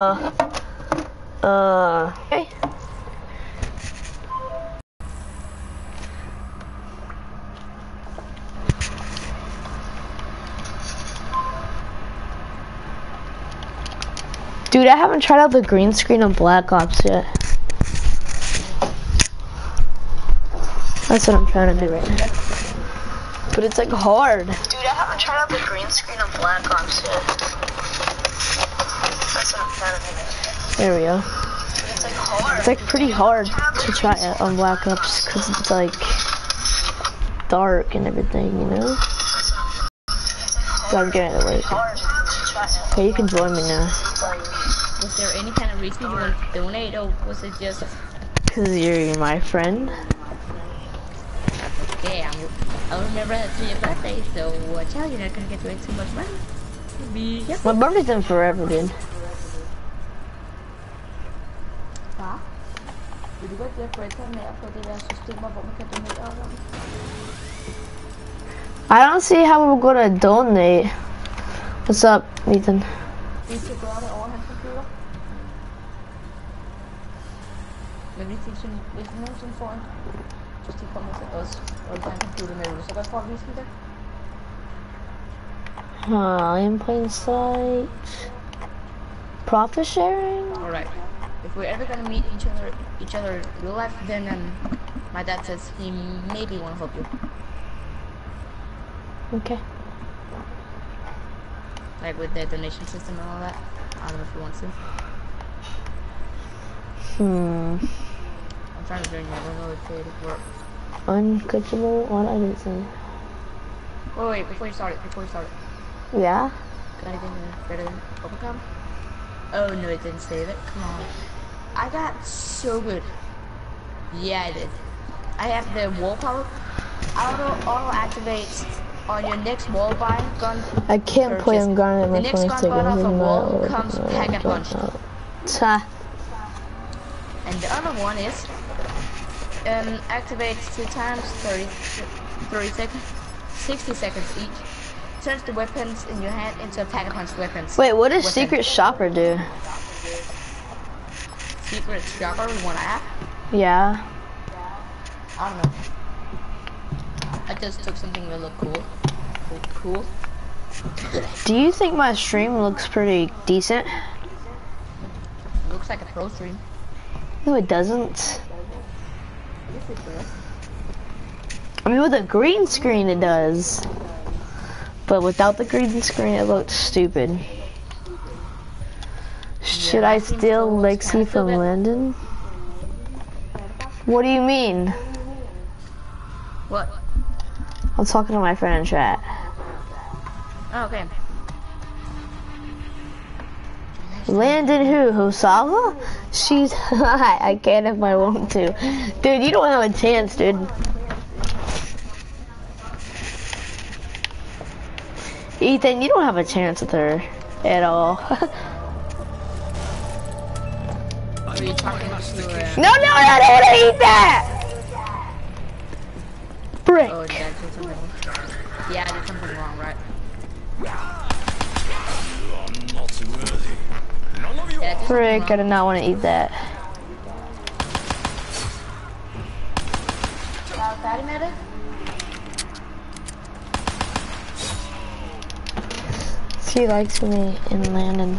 Uh, uh, okay. Dude, I haven't tried out the green screen on Black Ops yet. That's what I'm trying to do right now. But it's like hard. Dude, I haven't tried out the green screen on Black Ops yet. There we go. It's like hard. It's like pretty hard to try it on Black Ops because it's like dark and everything, you know? So I'm getting it late. Okay, you can join me now. Was there any kind of reason you wanted to donate, or was it just Because you're my friend. yeah? I'm, I remember it's your birthday, so watch out. You're not gonna get away too much money. Be careful. My birthday's in forever, dude. Far, vil du godt hjælpe forældrene med at få det der systemer, hvor man kan donere og sådan? I don't see how we're gonna donate. What's up, Ethan? Vi skal gøre det over hans computer. Men hvis de, synes, hvis de nogensinde får en, hvis de kommer til os, og de har en computer med, vil du så godt for at vise dem det? Uh, I am playing sight. Profit sharing? Alright. If we're ever gonna meet each other, each other in real life, then um, my dad says he maybe wanna help you, Okay. like with the donation system and all that. I don't know if he wants to. Hmm. I'm trying to join you. I don't know if it works. Uncoachable? What I didn't say. Wait, wait, before you start it, before you start it, Yeah? can I get a better overcome? Oh no, it didn't save it. Come on. I got so good. Yeah, I did. I have the wall power. Auto auto activates on your next wall buy gun. I can't play purchase. on Garnet in The next gun seconds. bought off a wall order. comes No, pack I a don't punch. Ta. And the other one is um, activates two times, 30, 30 seconds, 60 seconds each. Turns the weapons in your hand into pack-a-punch weapons. Wait, what does Weapon. Secret Shopper do? Secret shopper, one I have. Yeah. I don't know. I just took something that looked cool. Cool. cool. Do you think my stream looks pretty decent? It Looks like a pro stream. No, it doesn't. Yes, it does. I mean, with a green screen, it does. But without the green screen, it looks stupid. Should I steal. Lexi from Landon? What do you mean? What? I'm talking to my friend in chat. Oh, okay. Landon who? Hosava? She's hot. I can if I want to. Dude, you don't have a chance, dude. Ethan, you don't have a chance with her at all. no, no, I don't want to eat that! Brick. oh, did I do something wrong? Yeah, I did something wrong, right? I'm not worthy. None of you Yeah, I did Frick, I did not want to eat that. Færdig? She likes me in Landon.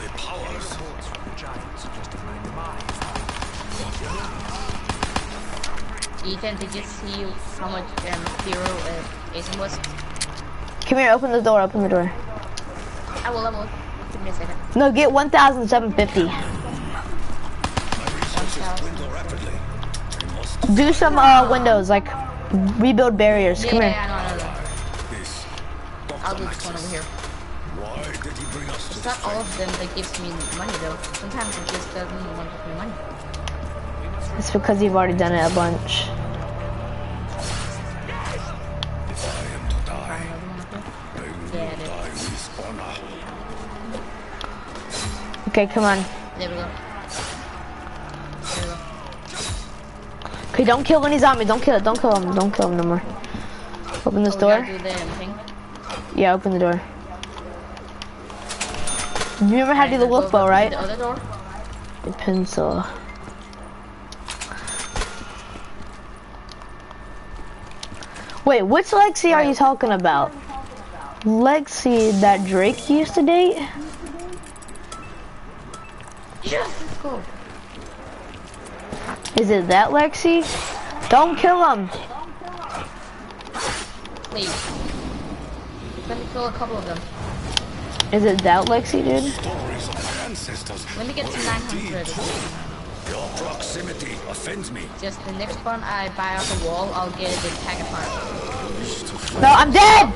Ethan, did you see how much um, zero uh, Asim was? Come here, open the door, open the door. I will, I will. Give me a second. No, get 1,750. My resources dwindle rapidly. I must Do some uh, windows, like rebuild barriers. Yeah, Come here. yeah, no, no, no. this. I'll do this one over here. Why did he bring us It's not all of them that gives me money though. Sometimes it just doesn't want to give me money. It's because you've already done it a bunch. Okay, come on. There we go. There we go. Okay, don't kill any zombies. Don't kill it. Don't kill him. Don't kill him no more. Open this Oh, door. do. Yeah, open the door. You remember how to do the wolf bow, right? The other door. The pencil. Wait, which Lexi are you talking about? Lexi that Drake used to date? Go. Is it that Lexi? Don't kill him. Please. Let me kill a couple of them. Is it that Lexi, dude? Stories of my ancestors. Let me get to 900. Your proximity offends me. Just the next one I buy off the wall, I'll get the pack a punch. No, I'm dead!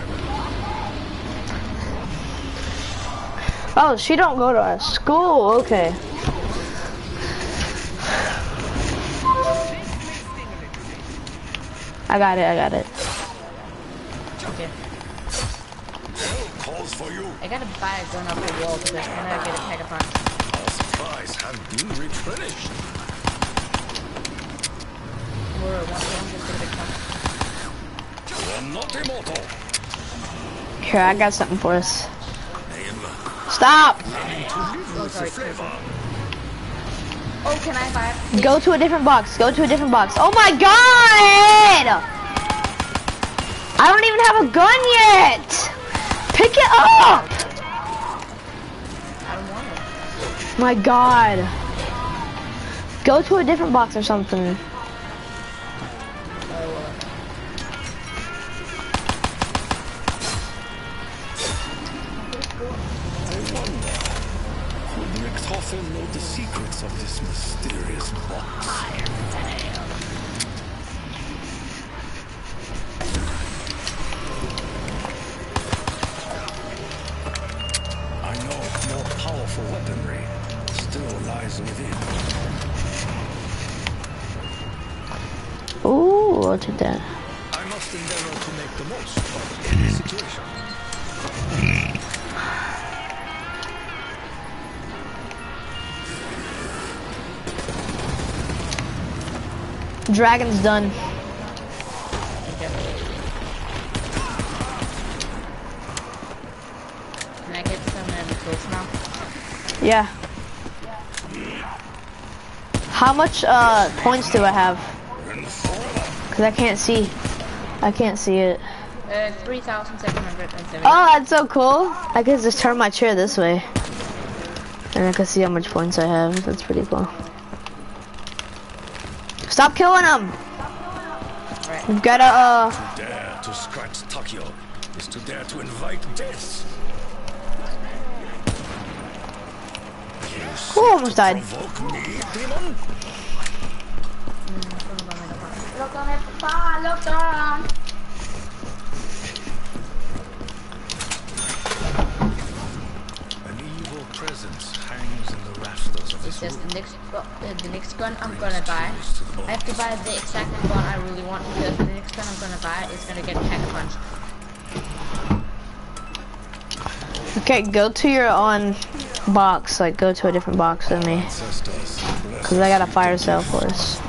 Oh, she don't go to our school. Okay. I got it, I got it. Okay. Calls for you. I gotta buy a gun off the wall because then I get a pack a punch. Our supplies have been replenished. Or one gun, just get a big punch. You are not immortal. Here, I got something for us. I am Stop! Oh, can I it? Go to a different box. Go to a different box. Oh my god! I don't even have a gun yet! Pick it up! My god. Go to a different box or something. Know the secrets of this mysterious box? I know more powerful weaponry still lies within. Ooh, I'll take that. I must endeavor to make the most of any situation. Dragon's done. Okay. Can I get some tools now? Yeah. How much uh points do I have? Cause I can't see. I can't see it. Uh, 3,770. Oh, that's so cool. I could just turn my chair this way. And I can see how much points I have. That's pretty cool. Stop killing them! Right. We've gotta, uh, Dare to scratch Takeo is to dare to invite death. You Ooh, almost died. provoke me, demon? Look on it, papá, look on. An evil presence hangs in the rafters of It's this just the next, uh, the next gun I'm gonna buy. I have to buy the exact one I really want because the next gun I'm gonna buy is gonna get pack a punch. okay, go to your own box. Like, go to a different box than me. Cause I got a fire for us.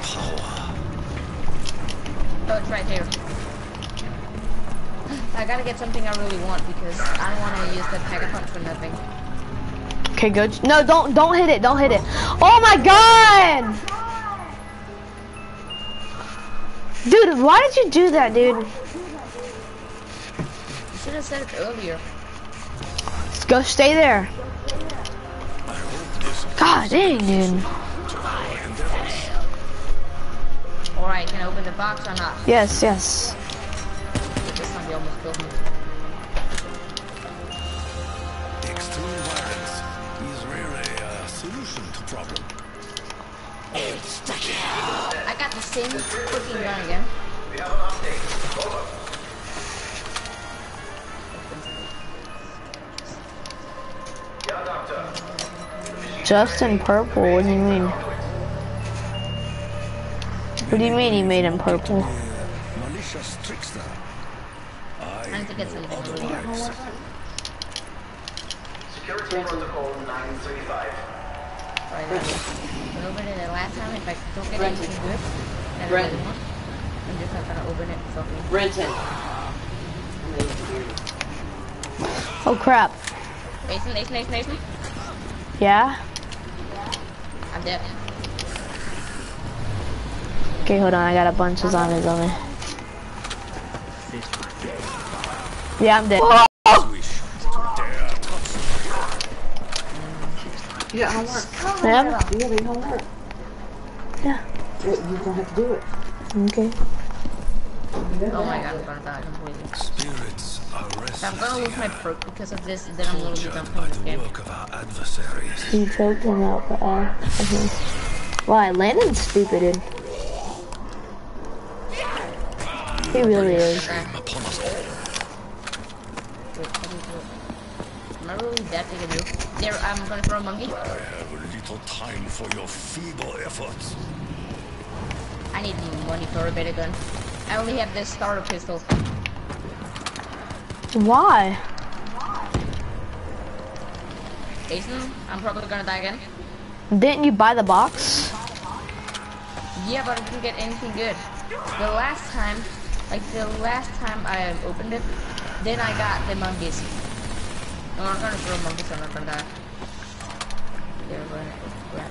Oh, it's right here. I gotta get something I really want because I don't want to use the pack punch for nothing. Okay, go. t- no, don't, don't hit it. Don't hit it. Oh my god! Dude, why did you do that, dude? You should have said it earlier. Let's Go stay there. God dang, dude. Alright, can I open the box or not? Yes, yes. Problem. I got the same freaking gun again. Just in purple. What do you mean? What do you mean he made him purple? malicious trickster. I don't think it's an ability. Security Protocol 935. Sorry, that I opened it the last time. If I don't get Brenton. anything good, then Brenton. another one. I'm just not gonna open it. It's okay. Brenton. Oh crap. Mason, Mason, Mason, Mason. Yeah? I'm dead. Okay, hold on, I got a bunch of zombies on me. Yeah, I'm dead. Wish homework. Yeah? You got any homework. Yeah. You you don't have to do it. Okay. Oh my god, I'm gonna die completely. spirits are If restless. I'm gonna lose my perk because of this, and then I'm gonna be tortured done by playing this game. work of our adversaries. He choked him out, but uh, okay. Why, Landon's stupid, dude. He really is. Shame upon us all. Wait, how do you do it? Am I really that big a noob? There, I'm gonna throw a monkey. I little time for your feeble efforts. I need money for a better gun. I only have this starter pistol. Why? Jason, I'm probably gonna die again. Didn't you buy the box? Yeah, but I didn't get anything good. The last time, like the last time I opened it, then I got the monkeys. No, I'm not gonna throw monkeys, I'm not gonna die. They're gonna grab.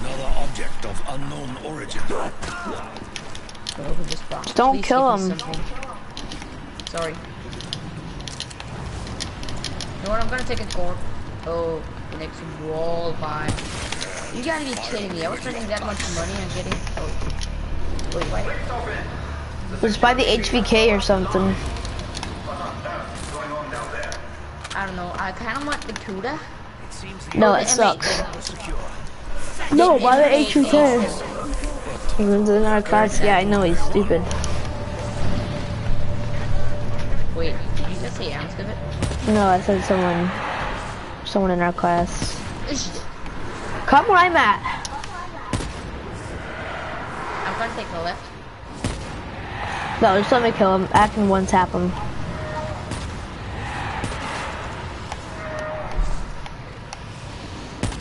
Another object of unknown origin. Go open this box. Don't Please kill him. something. Sorry. You know what? I'm gonna take a gold. Oh, next wall buy. You gotta be kidding me. I was spending that much money on getting. Oh. Wait, what? Just buy the HVK or something. I don't know. I kind of want the Kuda. No, it sucks. No, buy the M8 HVK. in our class. Yeah, I know he's stupid. Wait, did you just say I'm stupid? No, I said someone, someone in our class. Come where I'm at. I'm gonna take the left. No, just let me kill him. I can one tap him.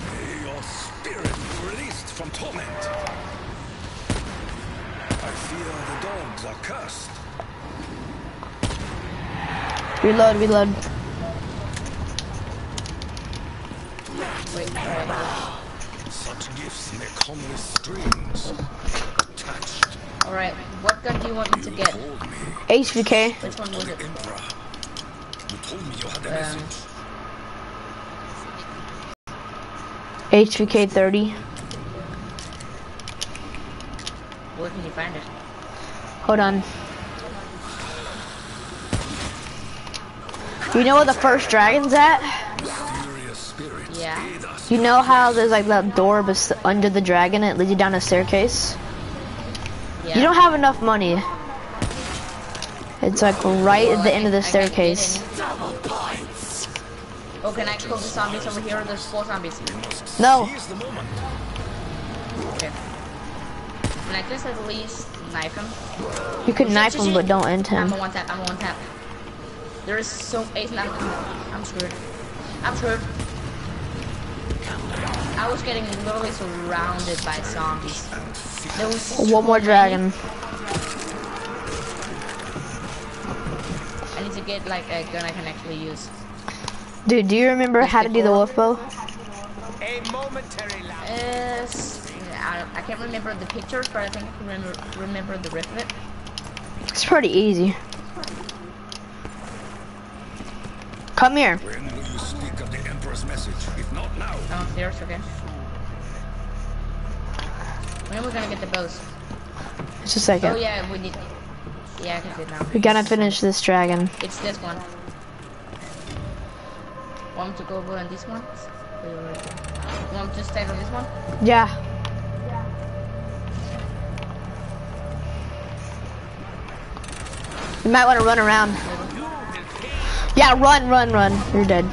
May your spirit be released from torment. I fear the dogs are cursed. Reload, reload. Wait, alright. Such gifts may come with strings attached. Alright, what gun do you want me to get? Me, HVK. Which one was it? You told me you had a Um, message. HVK 30. Where can you find it? Hold on. You know where the first dragon's at? Yeah. You know how there's like that door under the dragon it leads you down a staircase? Yeah. You don't have enough money. It's like right at the end of the I can't get staircase. any. Oh, can I kill the zombies over here? There's four zombies. No, Seize the moment. Okay. Can I just at least knife him? you can knife him, but don't end him. I'm him. a one tap. I'm a one tap. There is so eight. I'm, I'm screwed. I'm screwed. I was getting literally surrounded by zombies. There was One more dragon. Get like a gun I can actually use. Dude, do you remember how to do the wolf bow? A momentary lapse. Yes. I, I can't remember the pictures, but I think I can remember remember the rip of it. It's pretty easy. Come here. When will you speak of the Emperor's message? If not now, oh, Downstairs, okay. When are we gonna get the bows? Just a second. Oh second. yeah, we need. Yeah, I can see it now. We gotta finish this dragon. It's this one. Want me to go over on this one? Wait, wait, wait. Want me to stay on this one? Yeah. You might want to run around. Yeah, run, run, run. You're dead.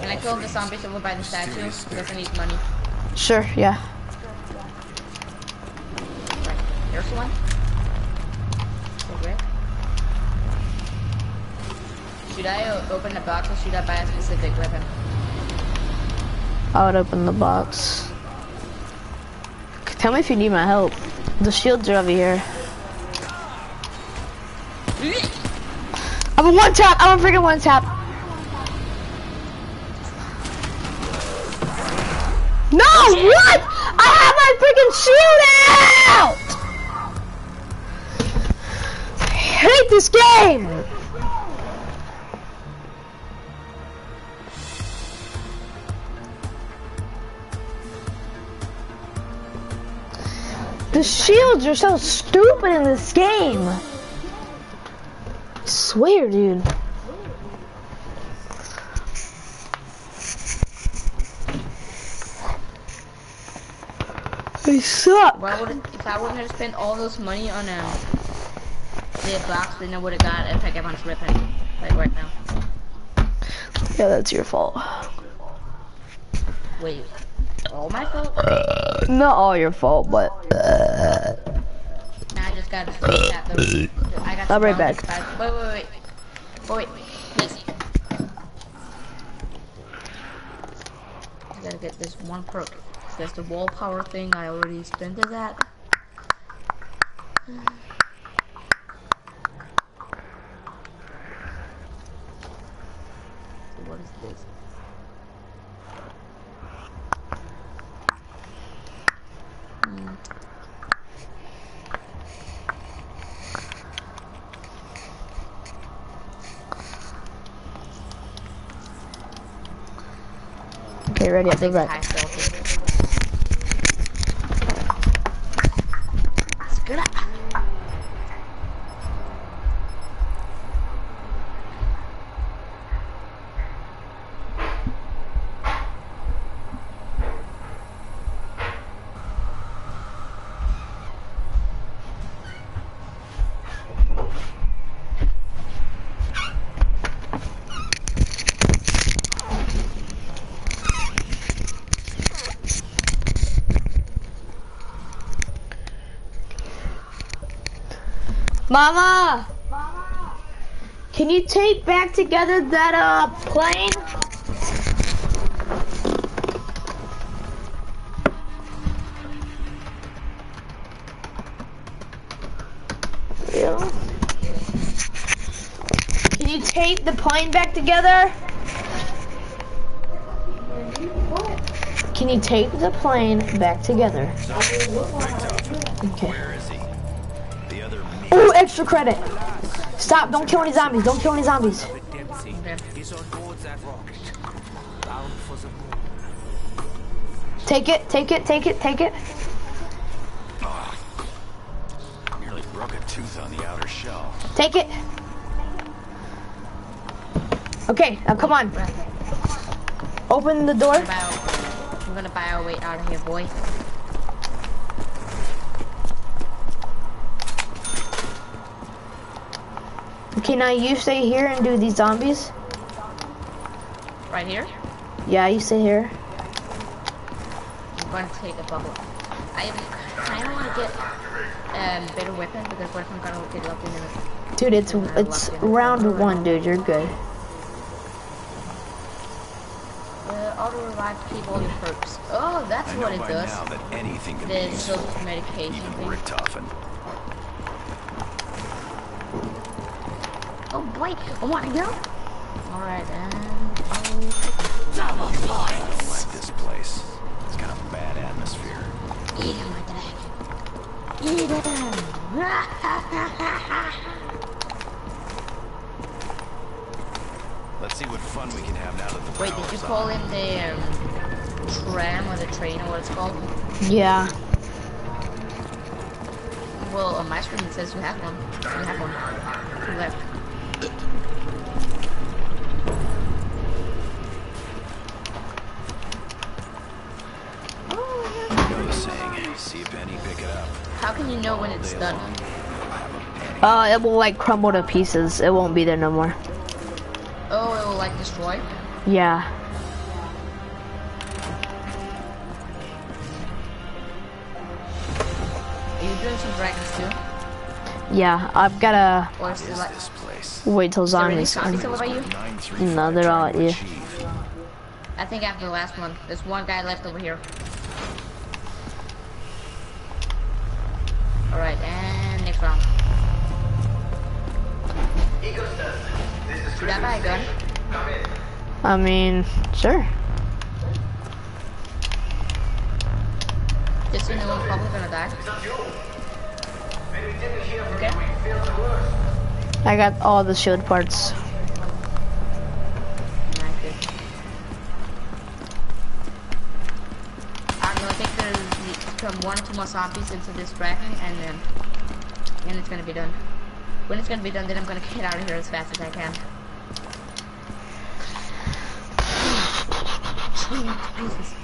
Can I kill the zombies over by the statue? Because I need money. Sure, yeah. Right. Here's one. Okay. Should I open the box or should I buy a specific weapon? I would open the box. Tell me if you need my help. The shields are over here. I'm a one tap. I'm a freaking one tap. No, what? I have my freaking shield out. I hate this game. The shields are so stupid in this game. I swear, dude. They suck. Why would it, if I wouldn't have spent all those money on a the box, then I would have got a Pack-a-Punch Ripping, like right now. Yeah, that's your fault. Wait, all my fault? Not all your fault, but Nah, I just got to tap those. I got I'll be right back. back. Wait, wait, wait. Wait, wait, please. I gotta get this one perk. That's the wall power thing I already spent to that. So what is this? Okay, ready up the High back. stealthy. It's good. Mama! Can you tape back together that uh plane? Yeah. Can you tape the plane back together? Can you tape the plane back together? Okay. Extra credit. Stop, don't kill any zombies, don't kill any zombies. Dempsey Okay. is on board that rocket. Bound for the moon. Take it, take it, take it, take it. Nearly broke a tooth on the outer shell. Take it. Okay, now come on. Open the door. Buy our- I'm gonna buy our way out of here, boy. Okay, now you stay here and do these zombies. Right here. Yeah, you stay here. I'm gonna take a bubble. I I don't want to get um better weapon because what if I'm gonna get lucky in the Dude, it's it's round one, dude. You're good. uh, auto revive keep all your perks. Oh, that's I what it does. now that anything can The be useful, self medication even thing. Richtofen. Oh boy, I wanna go. All right, and I'll I don't like this place. It's got a bad atmosphere. eat him like that. Eat him. Let's see what fun we can have now that the Wait, did you power's call on. him the um, tram or the train or what it's called? Yeah. Well, on my screen it says you have one. You have one. Two left. do you know when it's done? Uh, it will like crumble to pieces. It won't be there no more. Oh, it will like destroy? Yeah. Are you doing some dragons too? Yeah, I've gotta like wait till zombies come. No, they're all at you. I think after the last one, there's one guy left over here. I mean, sure. Just so no one's probably gonna die. Okay? I got all the shield parts. Alright. I'm gonna take the, one or two more zombies into this dragon and then, and it's gonna be done. When it's gonna be done, then I'm gonna get out of here as fast as I can. Jesus.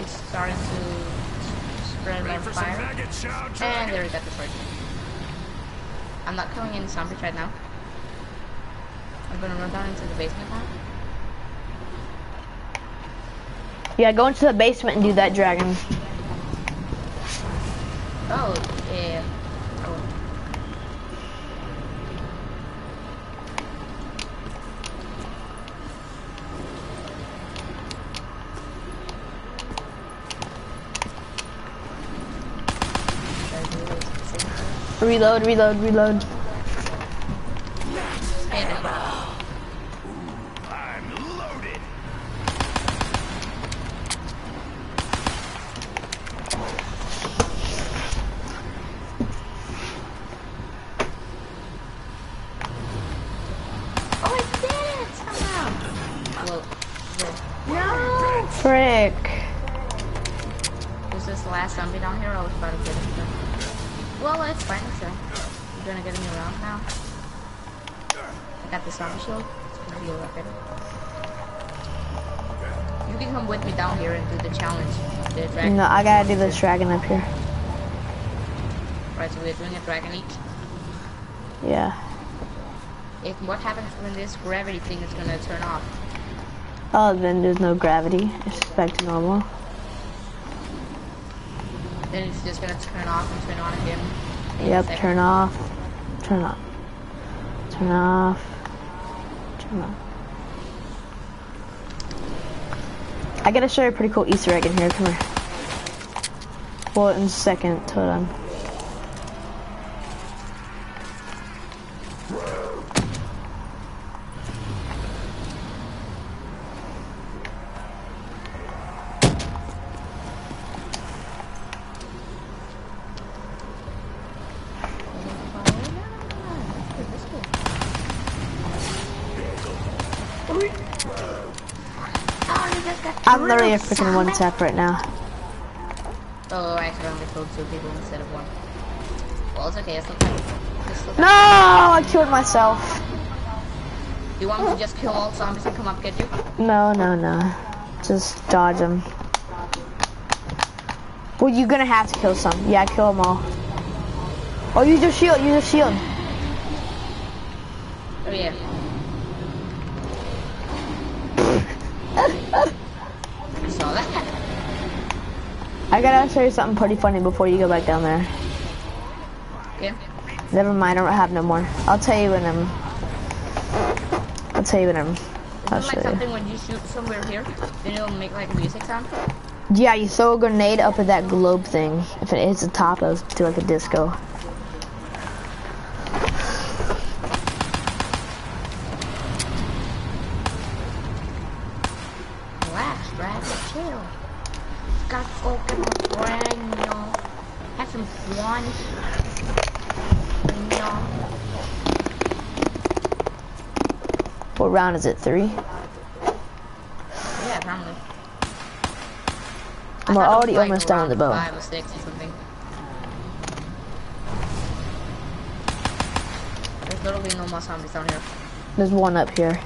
It's starting to spread like fire. And there we got the first. I'm not killing any zombies right now. I'm gonna run down into the basement now. Yeah, go into the basement and do that dragon. Oh, yeah. Oh. Should I do it at the same time? Reload, reload, reload. This dragon up here. Right, so we're doing a dragon eat. Yeah. If what happens when this gravity thing is gonna turn off? Oh, then there's no gravity. It's just back to normal. Then it's just gonna turn off and turn on again. Yep, turn off. Turn off. Turn off. Turn off. I gotta show you a pretty cool Easter egg in here. Come here. In second. I'm literally a freaking one tap right now. Oh, I accidentally killed two people instead of one. Well, it's okay. It's. It's. No, I killed myself. You want me to just kill all zombies and come up get you? No, no, no. Just dodge them. Well, you're gonna have to kill some. Yeah, kill them all. Oh, use your shield. Use your shield. Oh yeah. I saw that. I gotta show you something pretty funny before you go back down there. Okay. Never mind, I don't have no more. I'll tell you when I'm. I'll tell you when I'm. I'll Isn't show like you. something when you shoot somewhere here, then it'll make like music sound? Yeah, you throw a grenade up at that globe thing. If it hits the top, it'll do like a disco. Relax, Brad. Chill. Got fucking my brain, you know. Have some fun. You know. Round is it? Three? Yeah, probably. We're thought it was, already like, almost with the bow. Five or six or something. There's literally no more zombies down here. There's one up here.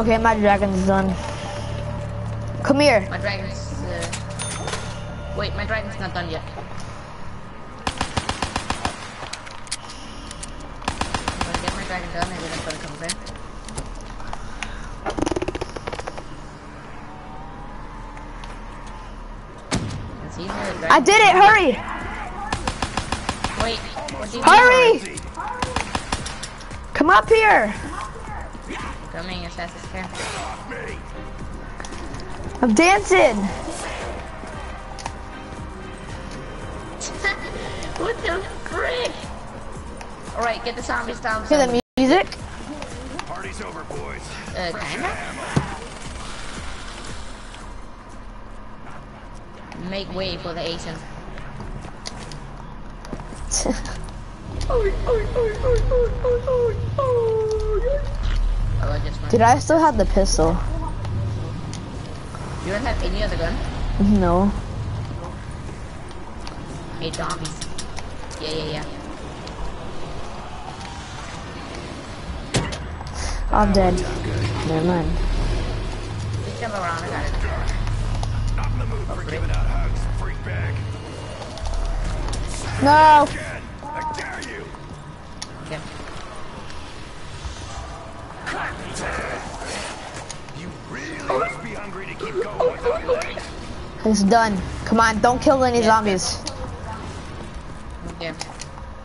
Okay, my dragon's done. Come here. My dragon's, uh... Wait, my dragon's not done yet. I'm gonna get my dragon done and then I'm gonna come back. And see the dragon. I did it. Hurry. Wait, what do you Hurry. Come up here. I'm dancing. what the frick? Alright, get the zombies down. Hear the music? Party's over, boys. Uh, kinda? Make way for the Asian. Oh, I just went. Dude, I still have the pistol. You don't have any other gun? No. Eight zombies. Yeah, yeah, yeah. I'm dead. Never mind. Just jump around, I got it. Not in the mood for giving out hugs, freak bag. No. It's done. Come on, don't kill any zombies. Yeah.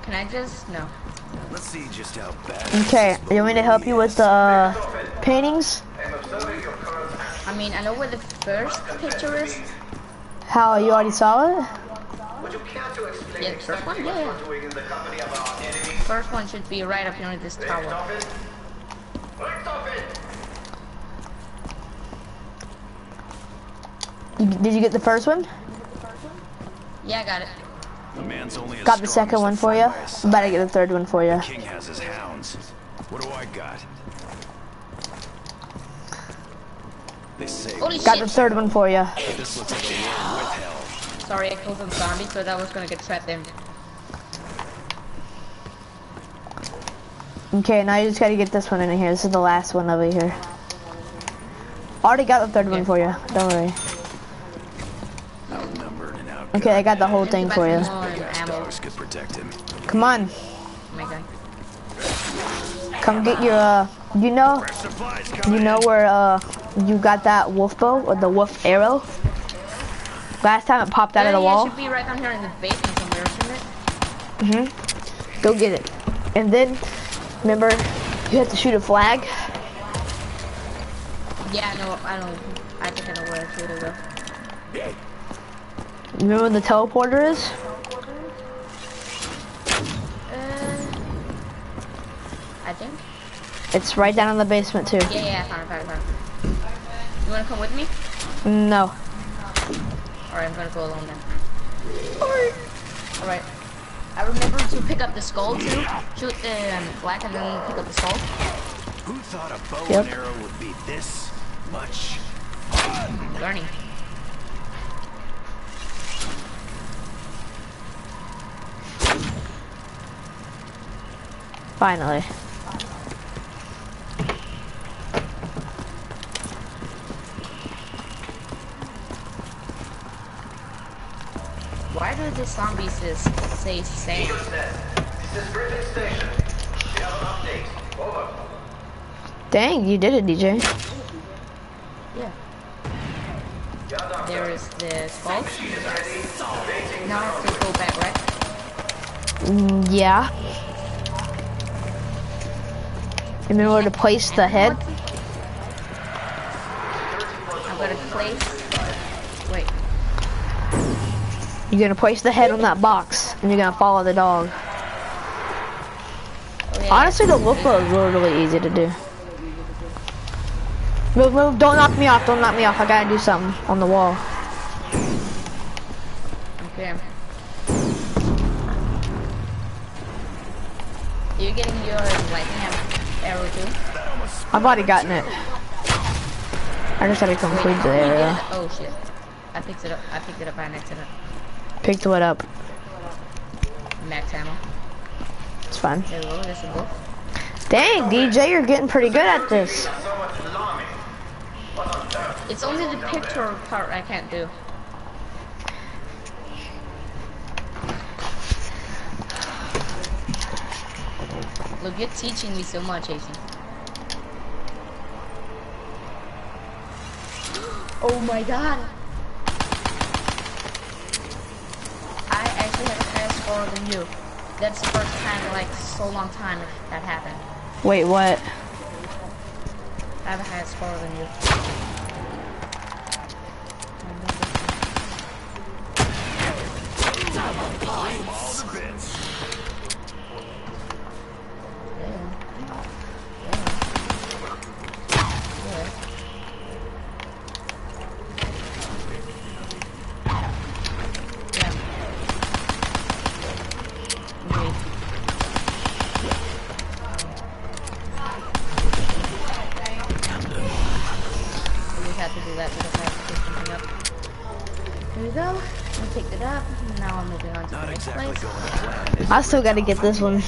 Can I just no? Let's see just how bad. Okay, you want me to help you with the uh, paintings? I mean, I know where the first picture is. How, you already saw it? Yeah, the first one. Yeah, yeah. First one should be right up here in this tower. Did you get the first one? Yeah, I got it. A man's only Got the second one for you? friend by his I'm about to get the third one for you. King has his hounds. What do I got? They say Holy Got the third one for you. this looks like a war with hell. Sorry, I killed some zombies, so that was gonna get trapped in. Okay, now you just gotta get this one in here. This is the last one over here. Already got the third one for you. Don't worry. Okay, I got the whole thing for you. More ammo. Dogs could protect him. Come on, come get your. Uh, you know, you know where uh you got that wolf bow or the wolf arrow. Last time it popped out of the yeah, it wall. should be right down here in the basement somewhere, shouldn't it? Mhm. Go get it. And then, remember, you have to shoot a flag. Yeah, no, I know. I know. I think I know where to shoot it though. Remember where the teleporter is? Uh, I think. It's right down in the basement too. Yeah, yeah, I found it, found it, found it. You wanna come with me? No. Alright, I'm gonna go alone then. Alright. Alright. I remember to pick up the skull too. Shoot the um, black and then pick up the skull. Who thought a bow Yep. and arrow would be this much? fun? Learning. Finally. Why do the zombies just say same? This is Griffin Station. We update. Over. Dang, you did it, DJ. Yeah. There is the skull. Now I have to go back, right? Mm, yeah. Remember to place the head? I'm gonna place. Wait. You're gonna place the head on that box, and you're gonna follow the dog. Yeah. Honestly, the wolf bow is really, really easy to do. Move, move, don't knock me off, don't knock me off. I gotta do something on the wall. I've already gotten it. I just had to complete the area. Oh shit. I picked it up. I picked it up by an accident. Picked what up? Max ammo. It's fine. There we go, there's a book. Dang, DJ, you're getting pretty good at this. So much alarming. What on earth? It's only the picture part I can't do. Look, you're teaching me so much, AC. Oh my god! I actually have a higher score than you. That's the first time in like so long time that happened. Wait, what? I have a higher score than you. We I still gotta get this one.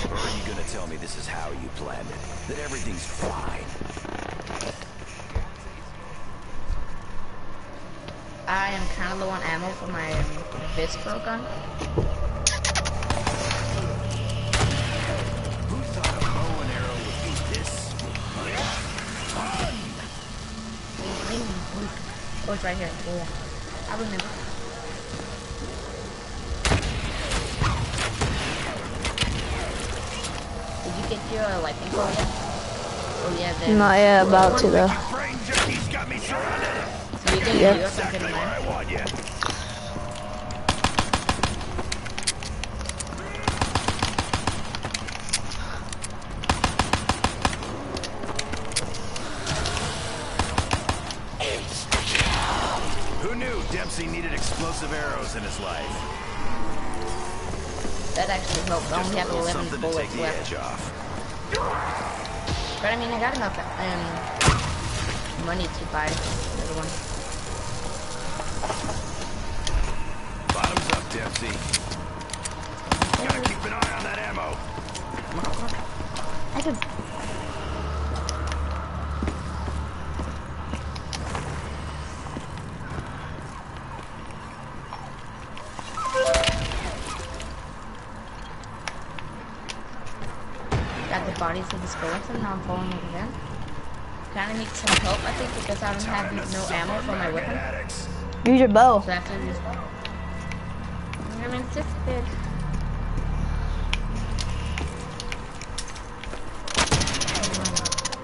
Not yet, about to though. Of the skeleton, now I'm following it again. Kinda need some help, I think, because I don't have no ammo for my weapon. Use your bow. So I have to use. I mean, it's just a bit.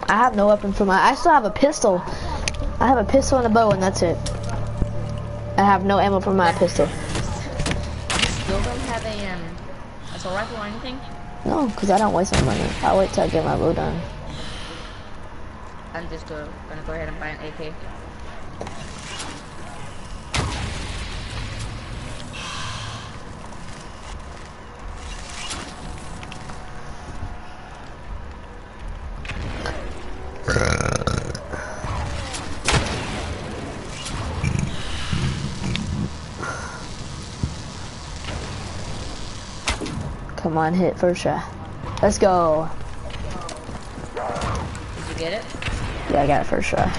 I have no weapon for my. I still have a pistol. I have a pistol and a bow, and that's it. I have no ammo for my pistol. Rifle or anything. No, because I don't waste my money. I wait till I get my bow done. I'm just go, gonna go ahead and buy an AK. On, hit first try. Let's go. Did you get it? Yeah, I got it first try.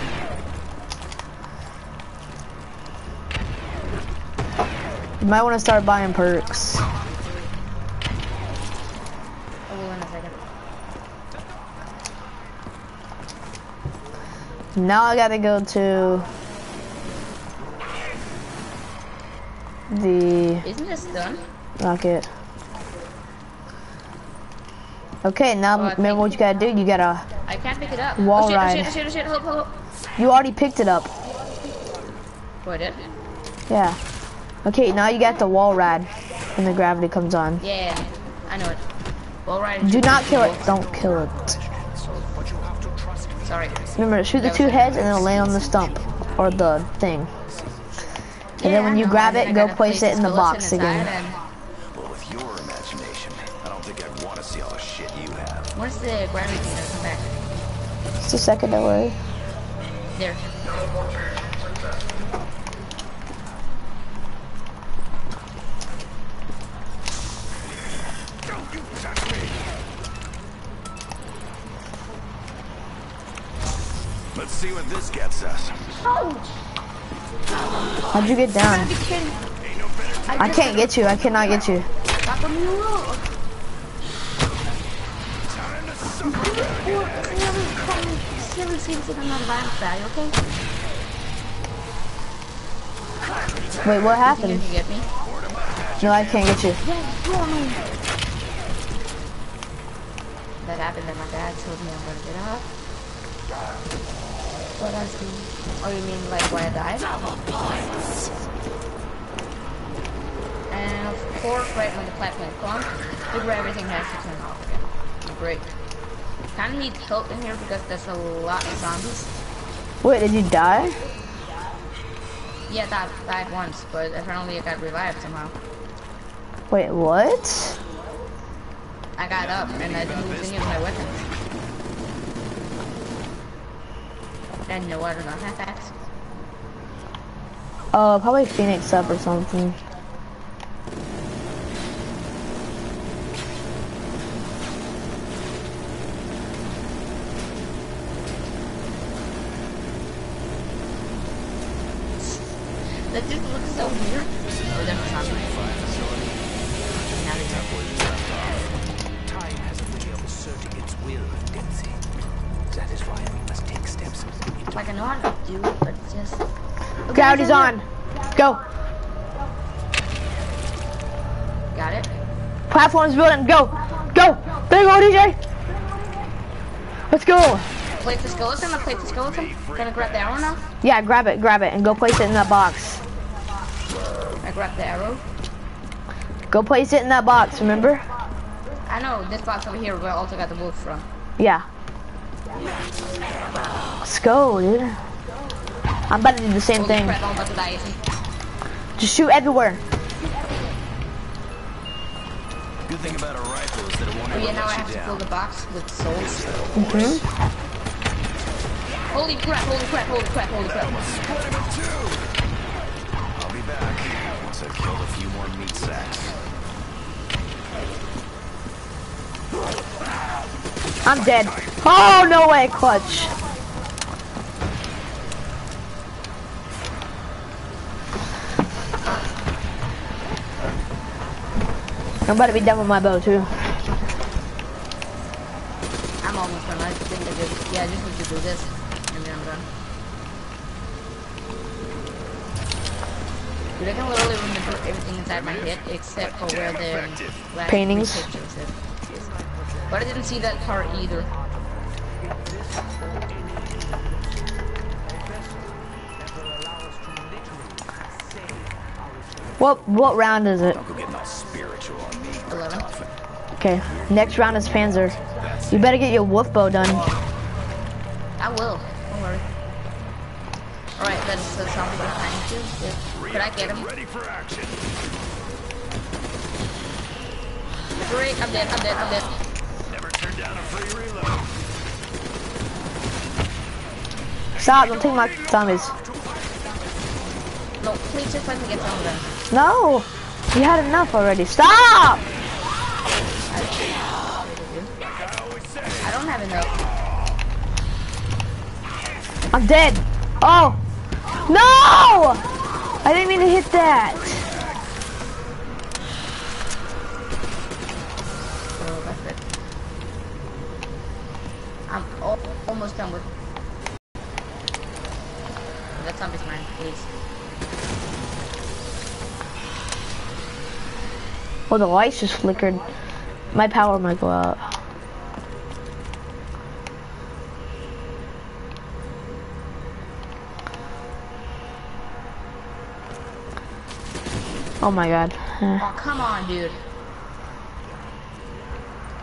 You might want to start buying perks. I will in a second. Now I gotta go to the Isn't this done? rocket. Okay, now Oh, remember what you gotta do. You gotta. I can't pick it up. Wall oh, shit, oh, ride. Oh, shit, oh, shit, oh, shit. You already picked it up. Oh, I did? Yeah. Okay, now you got the wall ride when the gravity comes on. Yeah, I know it. Wall ride. Do not kill it. Don't kill it. Sorry. Remember, shoot the two heads and it'll land on the stump or the thing. And then when you grab it, go place it in the box again. the gravity thing come back? It's a second, don't worry. There. Let's see what this gets us. How'd you get down? I can't get you. I cannot get you. Back on you roll. Never seems that I'm not advanced that, okay? Wait, what You happened? can get me. No, I can't get you. That happened and my dad told me I'm gonna get up. What else do you... Oh, you mean like why I died? And of course, right when the platform comes, where everything has to turn off again. Great. Kinda need help in here because there's a lot of zombies. Wait, did you die? Yeah, that died once, but apparently I got revived somehow. Wait, what? I got up and I didn't lose any of my weapons. And no, I do not have axe. Oh, probably Phoenix up or something. Gravity's on. Go. Got it. Platform's building. Go. Go. There you go, DJ. Let's go. Plate the skeleton. I plate the skeleton. Gonna grab the arrow now. Yeah, grab it, grab it, and go place it in that box. I grab the arrow. Go place it in that box, remember? I know this box over here. Where I also got the wolf from. Yeah. Let's go, dude. I'm about to do the same Holy thing. crap! I'm about to die. Just shoot everywhere. Good thing about a rifle is that it won't Oh yeah, now I have you to fill the box with souls. hmm Holy crap! Holy crap! Holy crap! Holy crap! I'll be back once I've killed a few more meat sacks. I'm dead. Oh, no way, clutch. I'm about to be done with my bow, too. I'm almost done. I think I just yeah, I just need to do this, and then I'm done. Dude, I can literally remember everything inside my head except for where the last Paintings. is. But I didn't see that part either. What what round is it? Okay, next round is Panzer. You better get your wolf bow done. I will. Don't worry. Alright, that's the zombie behind you. Yeah. Could I get him? Ready for action. Great, I'm dead, I'm dead, I'm dead. Never turn down a free reload. Stop, don't take my zombies. No, please just let me get some of them. No! You had enough already. Stop! I'm dead. Oh! No! I didn't mean to hit that. So that's it. I'm al almost done with. That zombie's mine, please. Oh, the lights just flickered. My power might go out. Oh my god. Oh, come on, dude.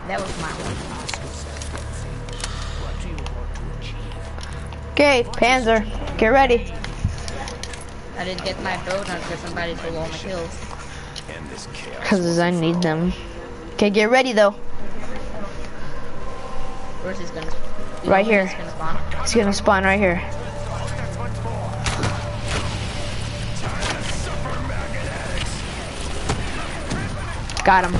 That was my one. Okay, Panzer, get ready. I didn't get my bow done because somebody stole all my kills. End this chaos. Cause I need them. Okay, get ready though. Where's he gonna? Right here. He's gonna spawn. Gonna spawn right here. Got him.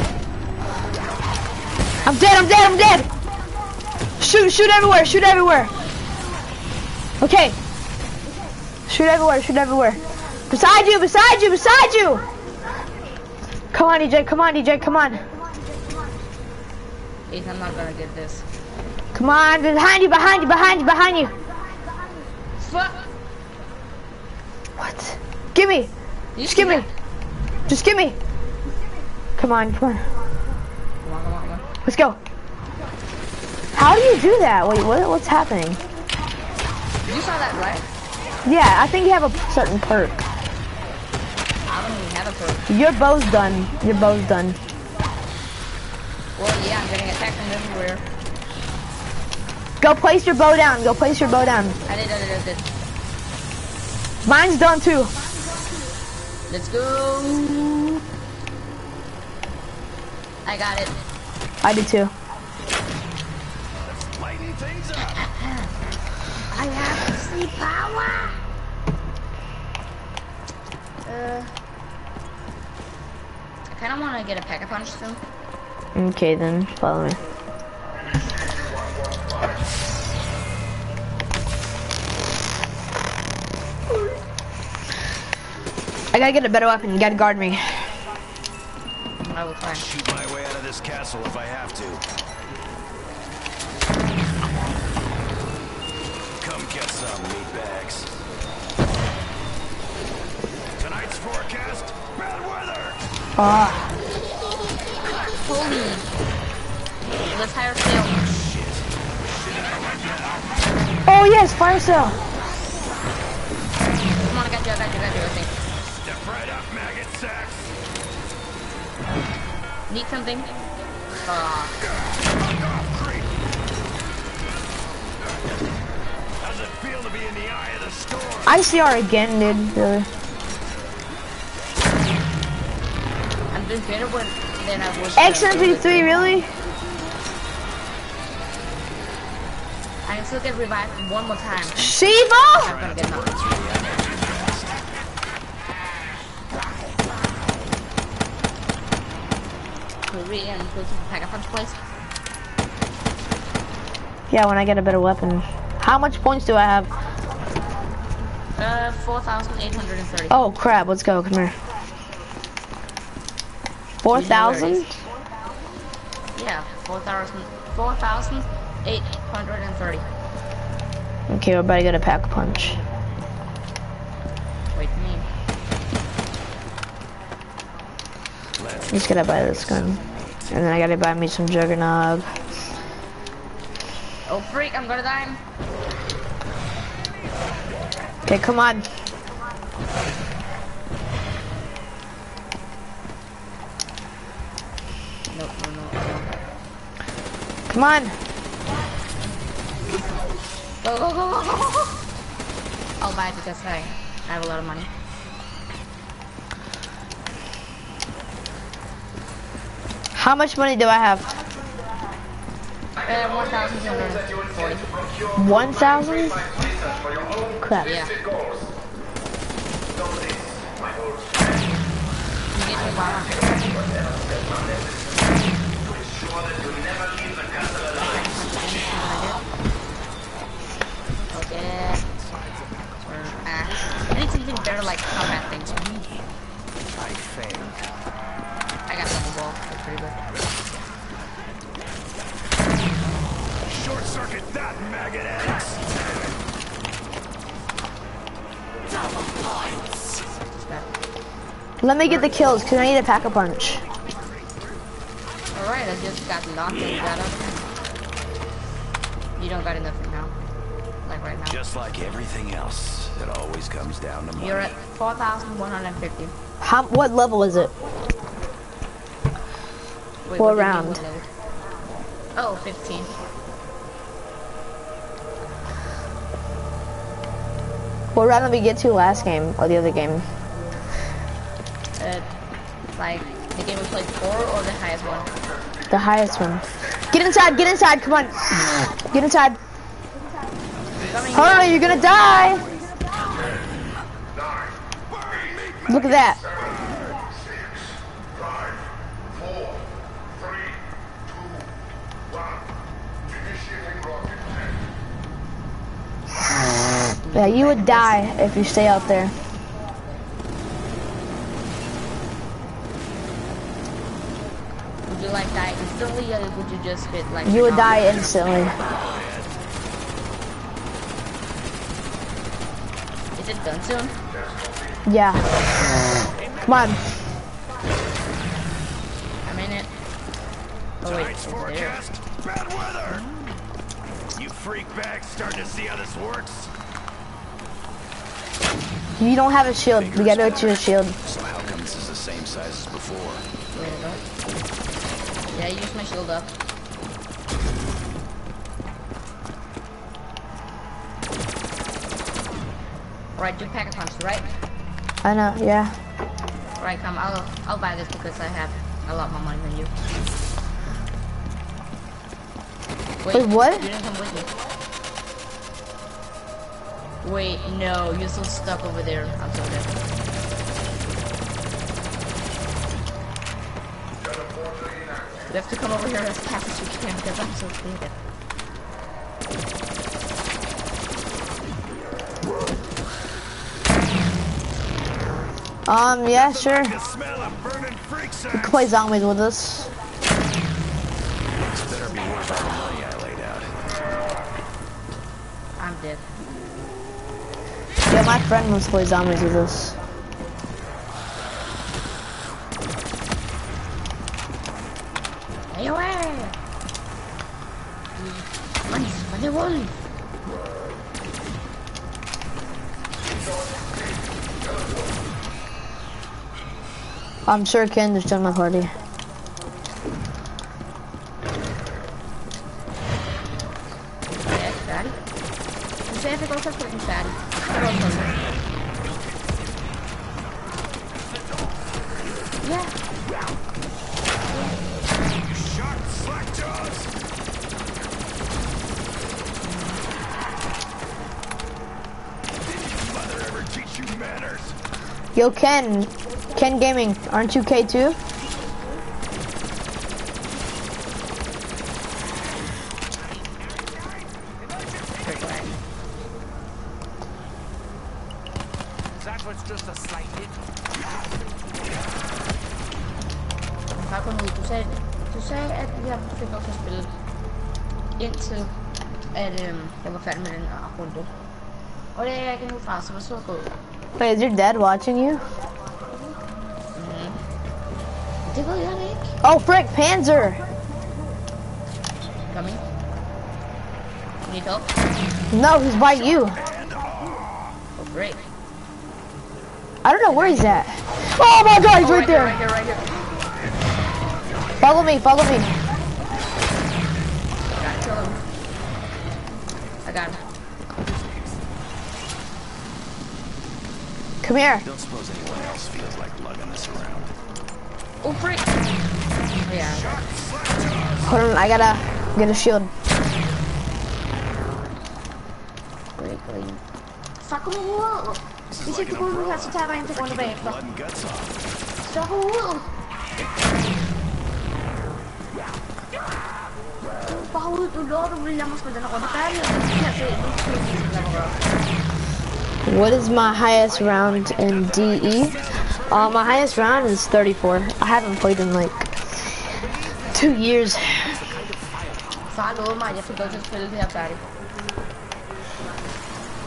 I'm dead, I'm dead, I'm dead! Shoot, shoot everywhere, shoot everywhere! Okay. Shoot everywhere, shoot everywhere. Beside you, beside you, beside you! Come on, DJ, come on, DJ, come on. Ethan, I'm not gonna get this. Come on, behind you, behind you, behind you, behind you. Fuck! What? Give me. You Just give me. that? Just give me. Come on, come on. Come on, come on, come on. Let's go. How do you do that? Wait, what, what's happening? You saw that, right? Yeah, I think you have a certain perk. I don't even have a perk. Your bow's done. Your bow's done. Well, yeah, I'm getting attacked from everywhere. Go place your bow down. Go place your bow down. I did, I did, I did. Mine's done too. Let's go. I got it. I did too. Things up. I have sea power. Uh, I kind of want to get a pack a punch soon. Okay, then follow me. I gotta get a better weapon. You gotta guard me. I will try. Shoot my way out of this castle if I have to. Come get some, meatbags. Tonight's forecast, bad weather. Ah, Holy. Let's fire sale. oh yes, fire sale. Come on, I got you, I got you, I got you, I think. Step right up, of the storm? ICR again, dude. I'm doing better when, than I was. X73, really? I can still get revived one more time. Shiva? I'm gonna get knocked. Hurry and go to the pack a punch place. Yeah, when I get a better weapon. How much points do I have? Uh, 4,830. Oh crap, let's go, come here. 4,000? Yeah, 4,000 4,830. Okay, we're about to get a pack punch. Wait, me. Just gonna buy this gun. And then I gotta buy me some Juggernog. Oh, freak, I'm gonna die. Okay, come on. No, no, no, no. Come on. Go, go, go, go, go. I'll buy it because I have a lot of money. How much money do I have? Uh, 1,240. 1,000? Crap. Yeah. You get me bomb. Okay. I need something better like combat things. I failed. I got some wall. That's pretty good. Short circuit that, maggot ass. It's bad. Let me get the kills, because I need a pack a punch. Alright, I just got knocked and got. You don't got enough now. Like right now. Just like everything else, it always comes down to money. You're at 4,150. How, what level is it? Wait, What what did you round? load? Oh, 15. What round did we get to last game, or the other game? Uh, like, the game we played before or the highest one? The highest one. Get inside, get inside, come on. Get inside. Hurry, you're gonna die. Look at that. Five, four, three, two, one. Initiating rocket test. Yeah, you would die if you stay out there. Would you like die instantly, or would you just get like? You would die instantly. Is it done soon? Yeah. Come on. I'm in it. Oh wait, it's there. Forecast, bad weather. You freak bags starting to see how this works? You don't have a shield. We gotta go to a shield. So how come this is the same size as before? There you go. Yeah, use my shield up. Right, do pack a punch, right? I know, yeah. Right, come. I'll I'll buy this because I have a lot more money than you. Wait, what? Wait, no, you're still stuck over there. I'm so dead. You have to come over here as fast as you can because I'm so dead. Um, yeah, sure. The smell of You can play zombies with us. This better be worth all the money I laid out. I'm dead. Yeah, my friend wants to play zombies with us. Stay away! Money for the wolf! I'm sure Ken just joined my party. Yes, daddy. You say if it goes up for daddy. Yeah. Sharp slack jaws. Did your mother ever teach you manners? Yo, Ken. Ken Gaming, aren't you K2? That was just a slight hit. Falcon, du sagde, du sagde, at jeg fik lov til at spille indtil at øhm, jeg var færdig med den her runde. Og det er jeg ikke nu fra, så var så gået. Wait, is your dad watching you? Det ved jeg ikke. Oh, frick, Panzer! Coming. Need help? No, he's by you. Oh, great. I don't know where he's at. Oh my god, he's Oh, right here, there. right here, right here. Follow me, follow me. Come here. Don't suppose anyone else feels like lugging this around. Oh, freak! Oh, yeah. Hold on, I gotta get a shield. Great, great. Fuck him ud! Hvis ikke du går ud her, så tager jeg dig ind til runde bagefter. Blood and What is my highest round in DE? Uh, my highest round is 34. I haven't played in like two years.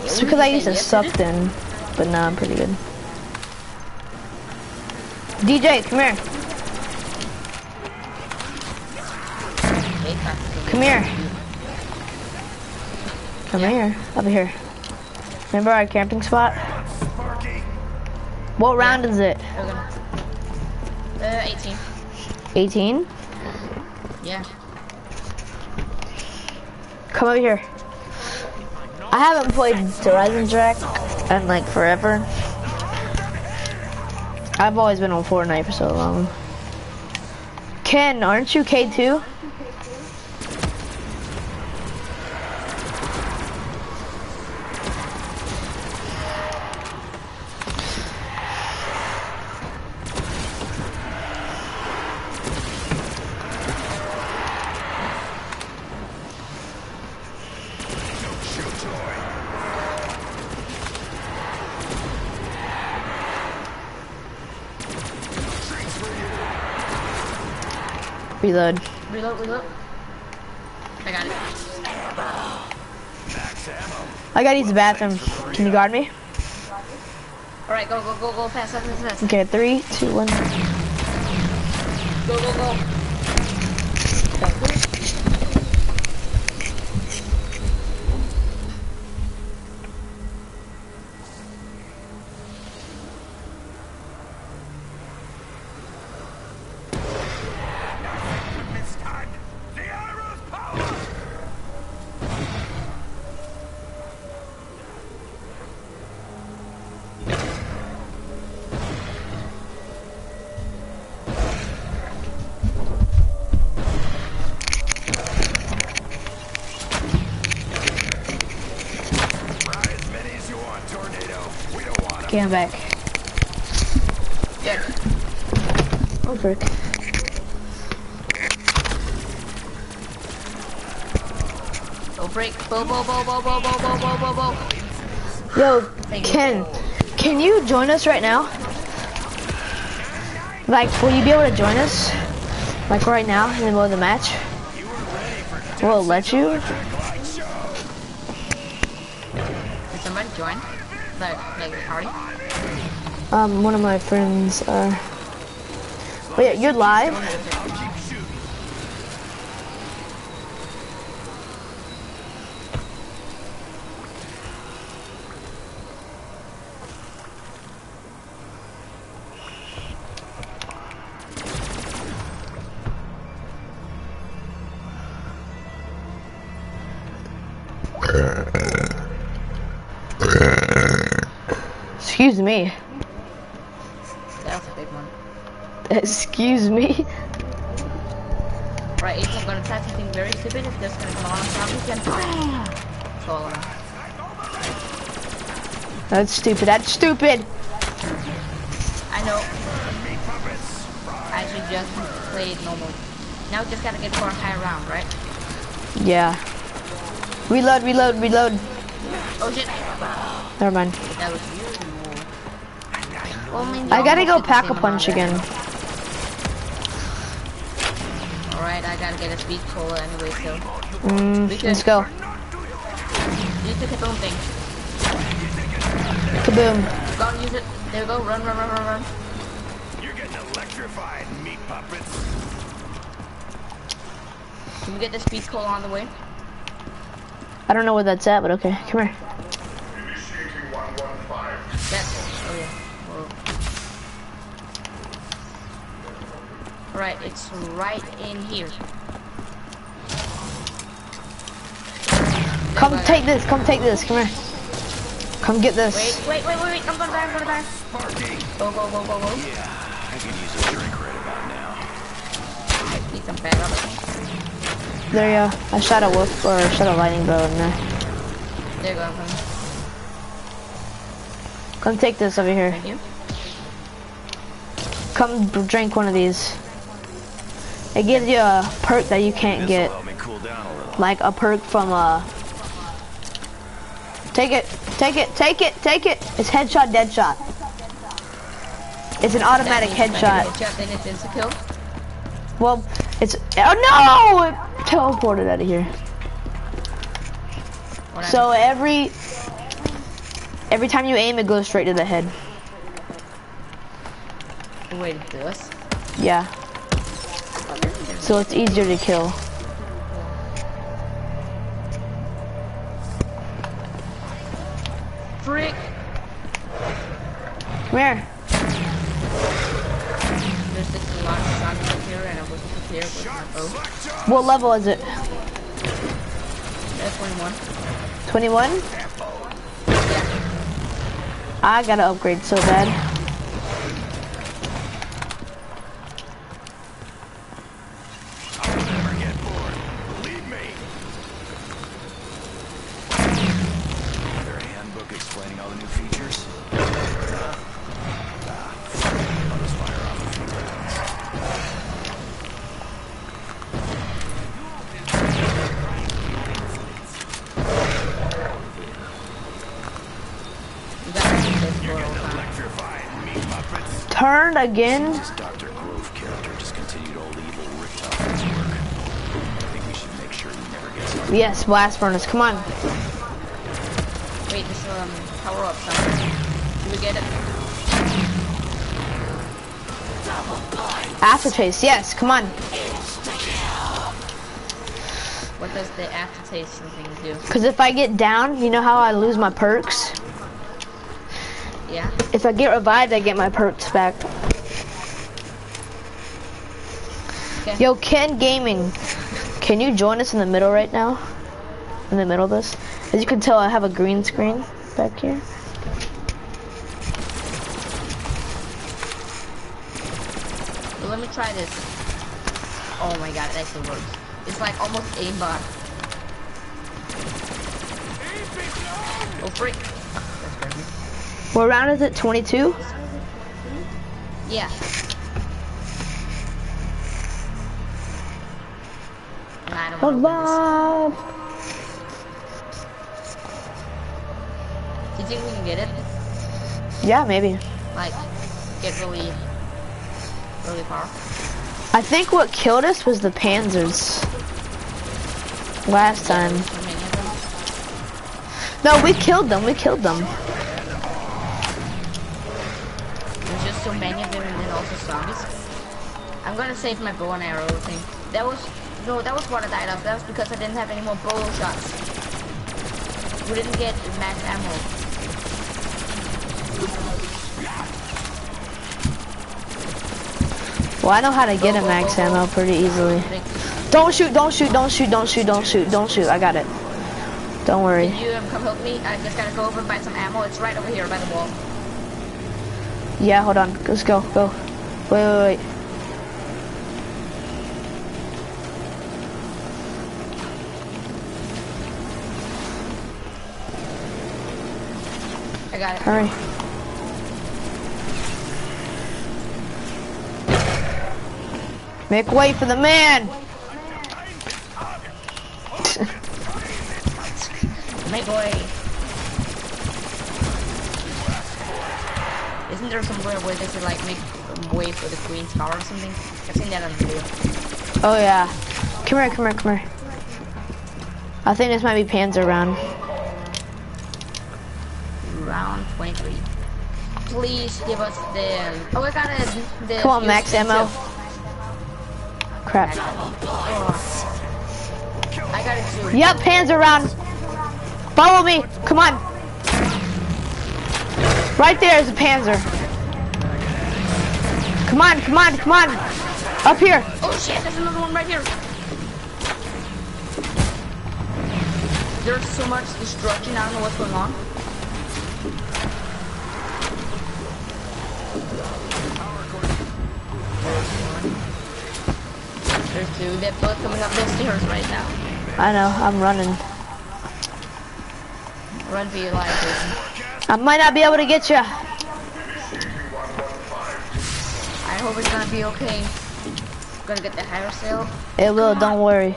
It's because I used to suck then, but now I'm pretty good. DJ, come here. Come here. Come here. Over here. Remember our camping spot? What round is it? Uh, 18. 18? Yeah. Come over here. I haven't played Horizon Track in like forever. I've always been on Fortnite for so long. Ken, aren't you K2? Reload. Reload, reload. I got it. I gotta use the bathroom. Can you guard me? Alright, go, go, go, go, fast, fast, fast, fast. Okay, three, two, one. Go, go, go. Don't want 'em. Okay, I'm back. Good. Oh, frick. Go break. Bo, bo, bo, bo, bo, bo, bo, bo, bo, bo. Yo, Thank you. Ken, can you join us right now? Like, will you be able to join us? Like right now, in the middle of the match? Will it let you? Um, one of my friends, uh... Wait, you're live? That's stupid. That's stupid. I know. I should just play it normal. Now we just gotta get for a high round, right? Yeah. Reload, reload, reload. Oh shit! Never mind. That was you. Well, I, you gotta go pack a punch again. Alright, I gotta get a speed cola anyway, so. Mm, let's go. The kaboom thing. Kaboom. Go and use it. There we go. Run, run, run, run, run. You're getting electrified, meat puppets. Can we get the speed cola on the way? I don't know where that's at, but okay. Come here. That's. Oh yeah. Whoa. Right, it's right in here. Come There we go. take this. Come take this. Come here. Come get this. Wait, wait, wait, wait, wait. I'm gonna die. I'm gonna die. Go, go, go, go, go. I could use a drink right about now. Need some backup. There you go. I shot a wolf or shot a lightning bow in there. There you go. I'm. Come take this over here. Thank you. Come drink one of these. It gives you a perk that you can't get. Cool down a little. Like a perk from uh Take it, take it, take it, take it. It's headshot, dead shot. It's an automatic That means if I headshot. Headshot, then it's insta kill. Well, it's oh no! It teleported out of here. So every every time you aim, it goes straight to the head. Wait, this? Yeah. So it's easier to kill. Frick! Come here. There's a lot of zombies up here, and I wasn't prepared with my bow. What level is it? That's 21. 21? Yeah. I gotta upgrade so bad. Meat puppets. Turned again? This Dr. Grove character just continued old evil Rick Tucker. Yes, blast furnace. Come on. Wait, this um power up somewhere. Did we get it? Aftertaste. Yes. Come on. What does the aftertaste thing do? Because if I get down, you know how I lose my perks. Yeah. If I get revived, I get my perks back. Yo, Ken Gaming, can you join us in the middle right now? In the middle of this? As you can tell, I have a green screen back here. So let me try this. Oh my god, it actually works. It's like almost aimbot. Oh freak. What round is it? 22? Yeah. I don't Hold wanna win up. this. Do you think we can get it? Yeah, maybe. Like, get really, really far? I think what killed us was the Panzers. Last time. So many of them. No, we killed them. We killed them. There's just so many of them and then also zombies. I'm gonna save my bow and arrow thing. That was, no, that was what I died of. That was because I didn't have any more bow shots. We didn't get max ammo. Well, I know how to get a max ammo pretty easily. Don't shoot, don't shoot, don't shoot, don't shoot, don't shoot, don't shoot. I got it. Don't worry. Can you um, come help me? I just gotta go over and buy some ammo. It's right over here by the wall. Yeah, hold on. Let's go, go. Wait, wait, wait. I got it. Hurry. Make way for the man! Make way. Isn't there somewhere where they should like make way for the queen's car or something? I've seen that on the video. Oh yeah. Come here, come here, come here. I think this might be Panzer round. Round Please give us the. Oh, I got it. The Come on, max ammo. Crap. Oh. I got it too. Yep, Panzer round. Follow me. Come on. Right there is a Panzer. Come on, come on, come on. Up here. Oh shit, there's another one right here. There's so much destruction, I don't know what's going on. There's two, they're both coming up the stairs right now. I know, I'm running. Run for your life, Jason. I might not be able to get you. I hope it's gonna be okay. Gonna get the fire sale. It will, don't worry.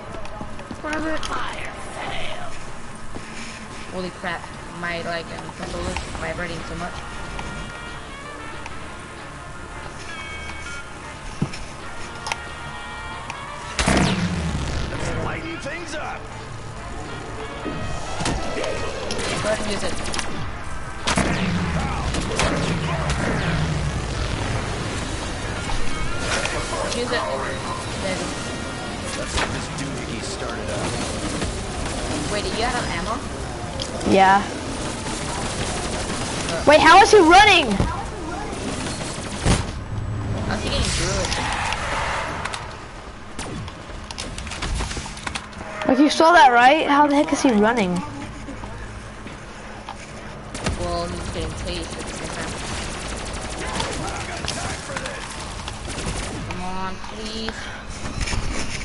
Holy crap, my like um, controller's vibrating so much. Yeah. Wait, how is he running? How's he getting through it? Like you saw that, right? How the heck is he running? Well, he's getting tased at the. Come on, please.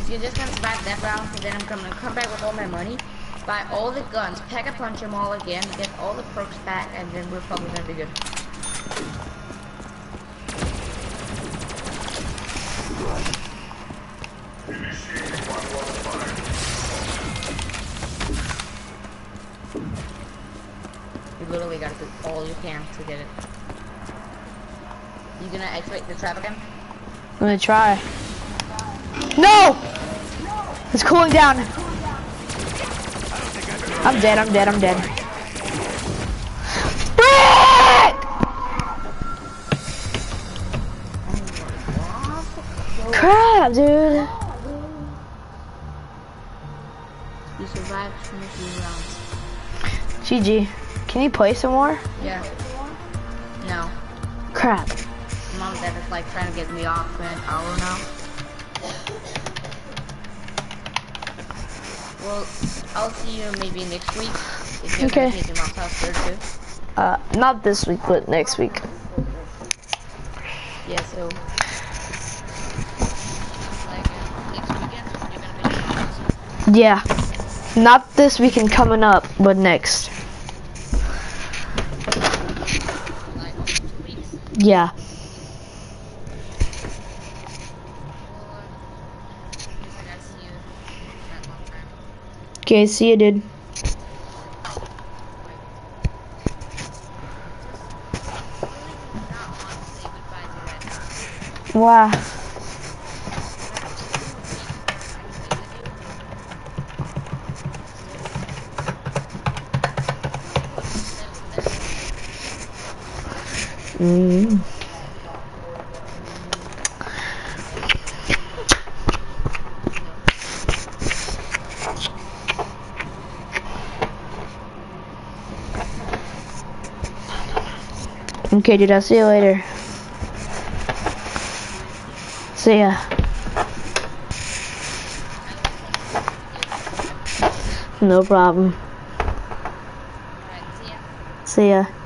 You're just gonna survive that round, and then I'm gonna come back with all my money, buy all the guns, pack a punch them all again, get all the perks back, and then we're probably gonna be good. You literally gotta do all you can to get it. You gonna activate the trap again? I'm gonna try. No! It's cooling down. I'm dead, I'm dead, I'm dead. Frick! Crap, dude. We survived 23 rounds. GG. Can you play some more? Yeah. No. Crap. Mom and dad is like trying to get me off for an hour now. Well, I'll see you maybe next week. If you're Okay. gonna take your house there too. Uh, not this week, but next week. Yeah, so. Next weekend, you're gonna be at your mom's house. Yeah. Not this weekend coming up, but next. Like, two weeks. Yeah. Well, uh, guess I gotta see you that long time. Okay, see you, dude. Wow. Mm. Okay, dude, I'll see you later. See ya. No problem. See ya. Yo.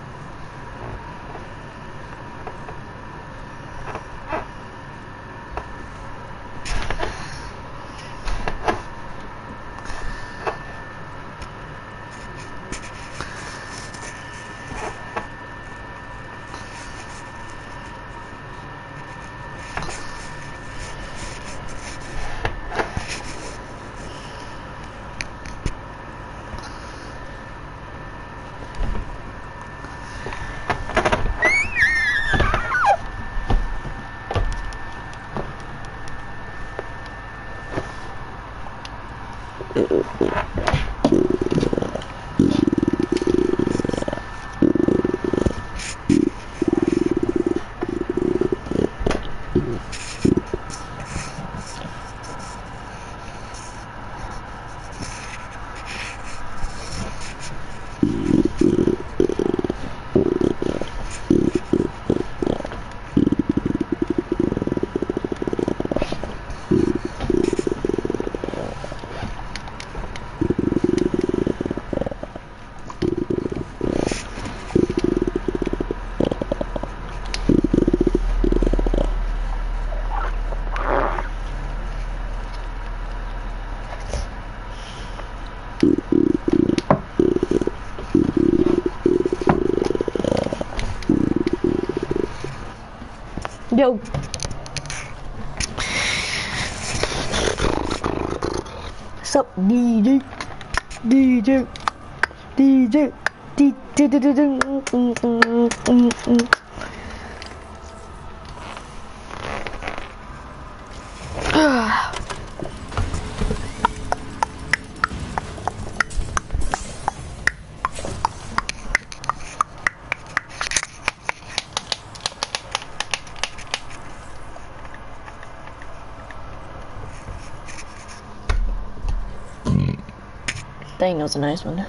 Was a nice one.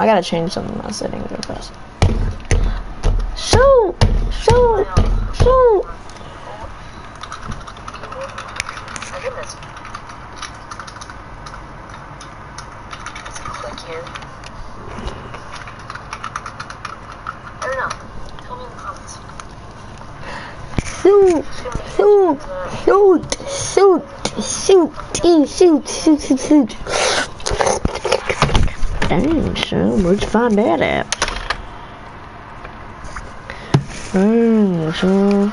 I gotta change something in my settings real fast. Shoot, shoot, shoot, shoot, shoot, shoot, shoot, shoot, shoot. Dang, son, where'd you find that at? Hmm, Dang.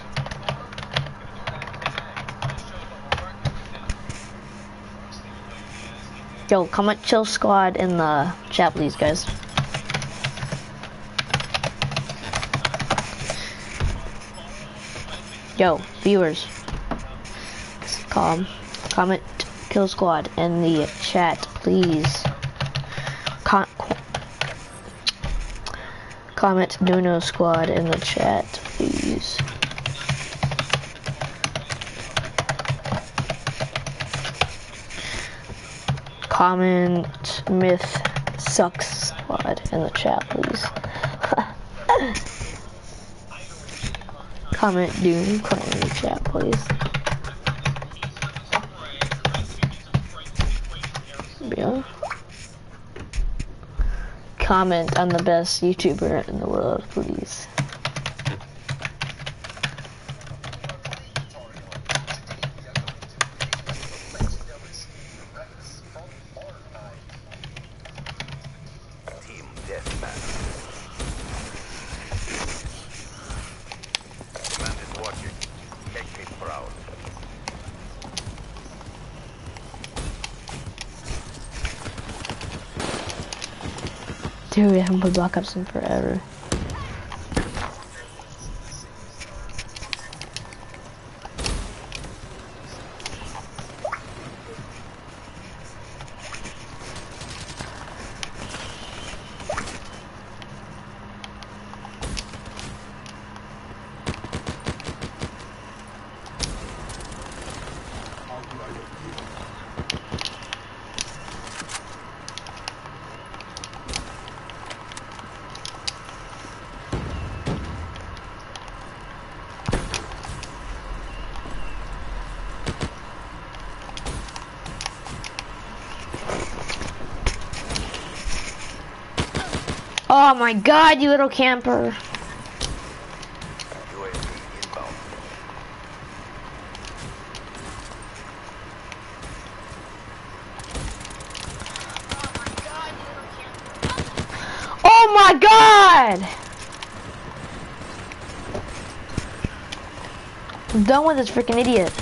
Yo, comment chill squad in the chat, please, guys. Yo, viewers, calm. Comment kill squad in the chat, please. Con comment Duno squad in the chat. comment myth sucks squad in the chat, please. comment Doom Clan in the chat, please. Yeah. Comment on the best YouTuber in the world, please. Played Black Ops in forever. Oh my god, you little camper. Oh my god! I'm done with this freaking idiot.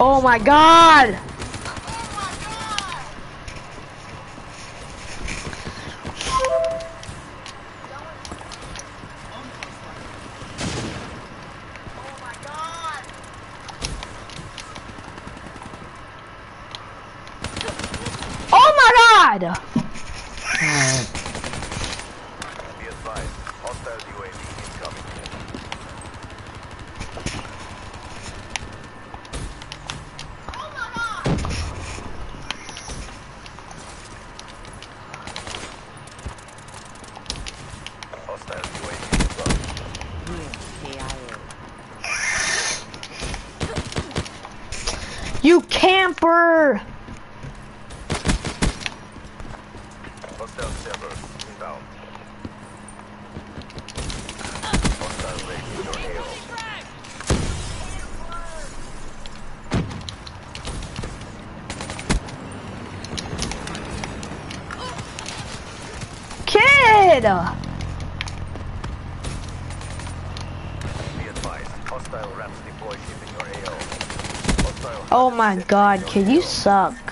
Oh my god! My god, kid, you suck.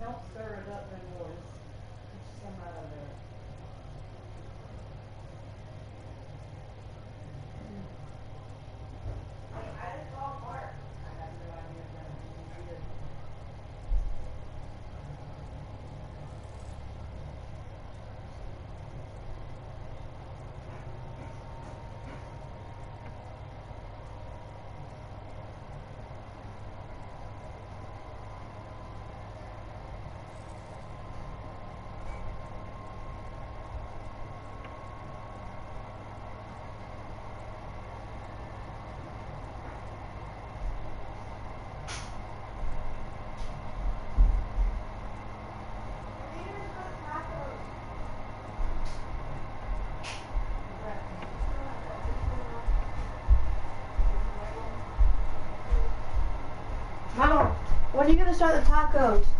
Don't stir it up no more. Just some out of there. Mama, when are you gonna start the tacos?